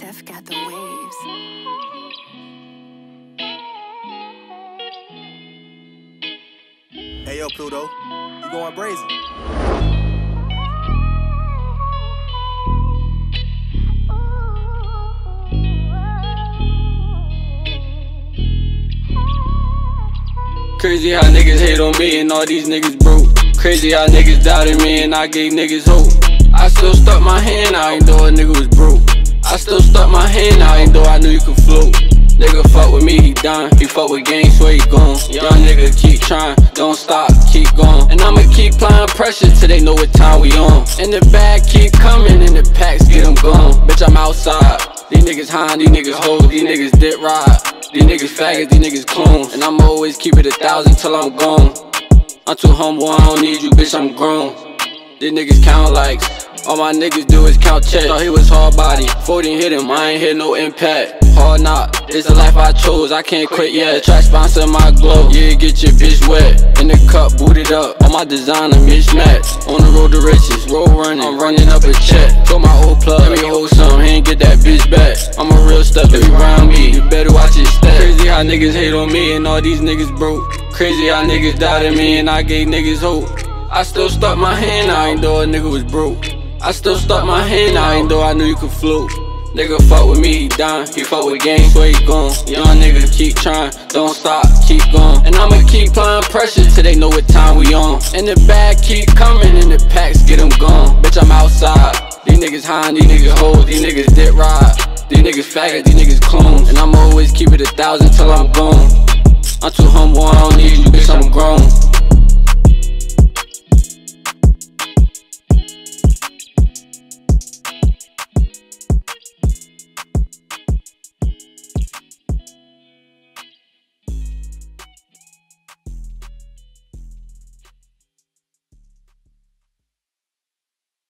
Seth got the waves. Hey yo, Pluto, you going brazen? Crazy how niggas hate on me and all these niggas broke. Crazy how niggas doubted me and I gave niggas hope. I still stuck my hand out even though a nigga was broke. I still stuck my hand out even though I knew you could float. Nigga fuck with me, he done. He fuck with gang, so he gone. Young nigga keep trying, don't stop, keep going. And I'ma keep applying pressure till they know what time we on. And the bag keep coming and the packs get them gone. Bitch, I'm outside. These niggas high, these niggas hoes, these niggas dip ride. These niggas faggots, these niggas clones. And I'ma always keep it a thousand till I'm gone. I'm too humble, I don't need you, bitch, I'm grown. These niggas count likes. All my niggas do is count checks. Thought he was hard body. 40 hit him, I ain't hit no impact. Hard knock, it's the life I chose. I can't quit yet. Try sponsor my glow. Yeah, get your bitch wet. In the cup, booted up. All my designer mismatched. On the road to riches, road running. I'm running up a check. Throw my old plug, let me hold some. He ain't get that bitch back. I'm a real step, if you around me, you better watch your step. Crazy how niggas hate on me and all these niggas broke. Crazy how niggas doubted me and I gave niggas hope. I still stuck my hand out even though a nigga was broke. I still stuck my hand out even though I knew you could float. Nigga fuck with me, he done. He fuck with gang, so he gone. Young nigga keep trying, don't stop, keep going. And I'ma keep applying pressure till they know what time we on. And the bag keep coming and the packs get them gone. Bitch, I'm outside. These niggas high, these niggas hoes, these niggas dip ride. These niggas faggots, these niggas clones. And I'ma always keep it a thousand till I'm gone. I'm too humble, I don't need you, bitch, I'm grown.